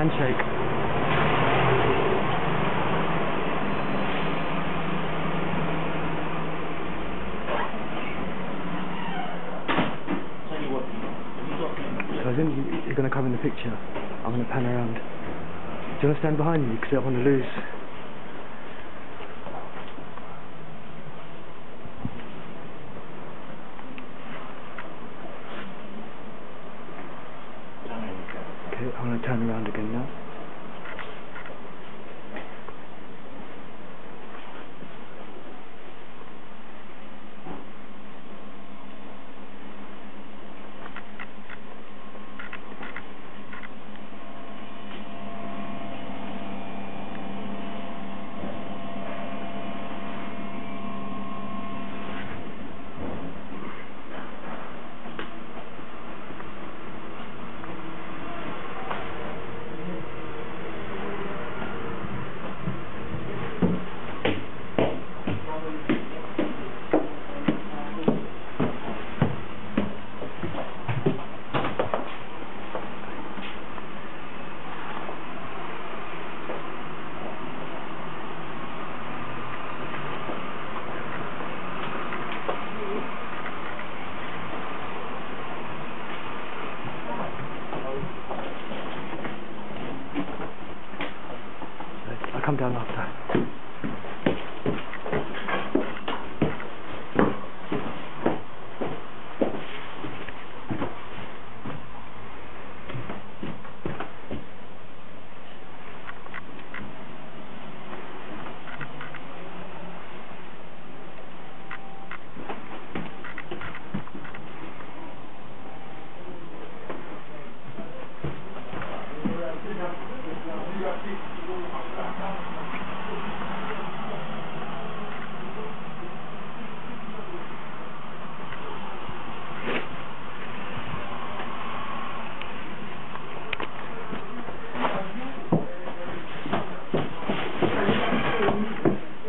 handshake. So I think you're going to come in the picture. I'm going to pan around. Do you want to stand behind me? Because I want to lose come down after.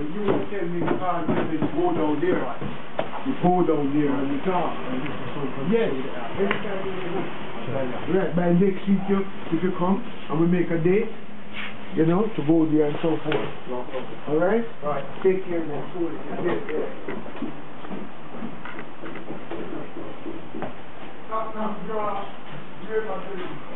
And you were telling me the car that down there, right? You go down there and you talk. Yes. Right, by next week you, if you come and we make a date, you know, to go there and so forth. Alright? Right. Care man. Take care. Stop now, draw. About to-